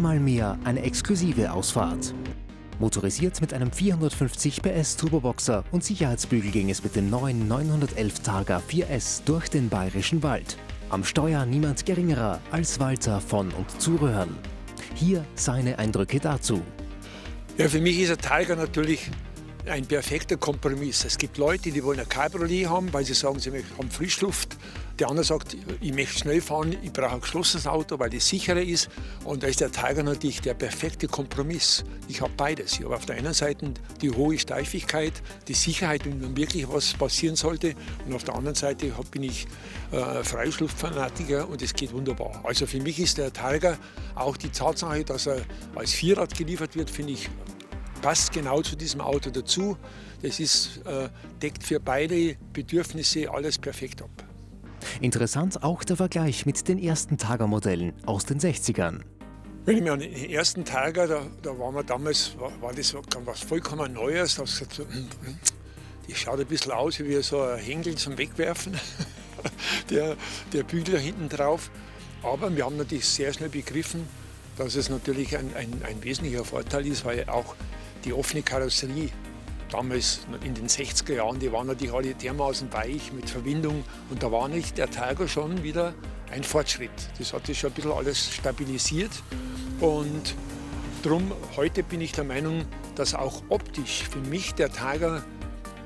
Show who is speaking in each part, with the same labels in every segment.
Speaker 1: Einmal mehr eine exklusive Ausfahrt. Motorisiert mit einem 450 PS Turboboxer und Sicherheitsbügel ging es mit dem neuen 911 Targa 4S durch den bayerischen Wald. Am Steuer niemand geringerer als Walter von und Zuröhrl. Hier seine Eindrücke dazu.
Speaker 2: Ja, für mich ist ein Targa natürlich ein perfekter Kompromiss. Es gibt Leute, die wollen ein Cabriolet haben, weil sie sagen, sie haben Frischluft. Der andere sagt, ich möchte schnell fahren, ich brauche ein geschlossenes Auto, weil das sicherer ist. Und da ist der Tiger natürlich der perfekte Kompromiss. Ich habe beides. Ich habe auf der einen Seite die hohe Steifigkeit, die Sicherheit, wenn dann wirklich was passieren sollte. Und auf der anderen Seite bin ich äh, Freischluftfanatiker und es geht wunderbar. Also für mich ist der Tiger auch die Tatsache, dass er als Vierrad geliefert wird, finde ich passt genau zu diesem Auto dazu. Das ist, äh, deckt für beide Bedürfnisse alles perfekt ab.
Speaker 1: Interessant auch der Vergleich mit den ersten Targa-Modellen aus den 60ern.
Speaker 2: Wenn ich mir an den ersten Targa, da, da waren wir damals, war, war das was vollkommen Neues. Da gesagt, so, hm, hm, die schaut ein bisschen aus wie so ein Hängel zum Wegwerfen, der, der Bügel da hinten drauf. Aber wir haben natürlich sehr schnell begriffen, dass es natürlich ein, ein, ein wesentlicher Vorteil ist, weil auch die offene Karosserie damals in den 60er Jahren, die waren natürlich alle dermaßen weich mit Verbindung und da war nicht der Tiger schon wieder ein Fortschritt. Das hat sich schon ein bisschen alles stabilisiert und darum heute bin ich der Meinung, dass auch optisch für mich der Tiger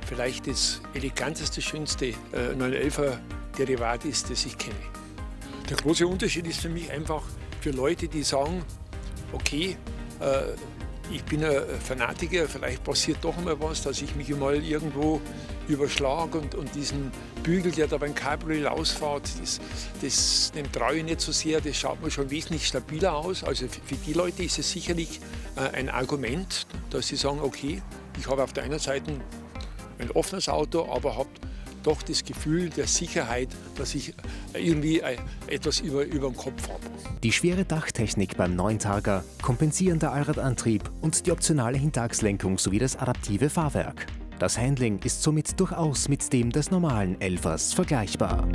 Speaker 2: vielleicht das eleganteste, schönste äh, 911er Derivat ist, das ich kenne. Der große Unterschied ist für mich einfach für Leute, die sagen, okay, äh, ich bin ein Fanatiker, vielleicht passiert doch mal was, dass ich mich mal irgendwo überschlage und, und diesen Bügel, der da beim Cabriolet ausfährt, das, das, dem traue ich nicht so sehr, das schaut mir schon wesentlich stabiler aus. Also für die Leute ist es sicherlich äh, ein Argument, dass sie sagen, okay, ich habe auf der einen Seite ein offenes Auto, aber habe doch das Gefühl der Sicherheit, dass ich irgendwie äh, etwas über, über dem Kopf habe.
Speaker 1: Die schwere Dachtechnik beim neuen Targa, kompensierender Allradantrieb und die optionale Hinterachslenkung sowie das adaptive Fahrwerk. Das Handling ist somit durchaus mit dem des normalen Elfers vergleichbar.